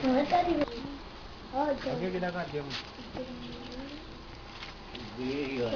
Ayo kita kan diam. Iya.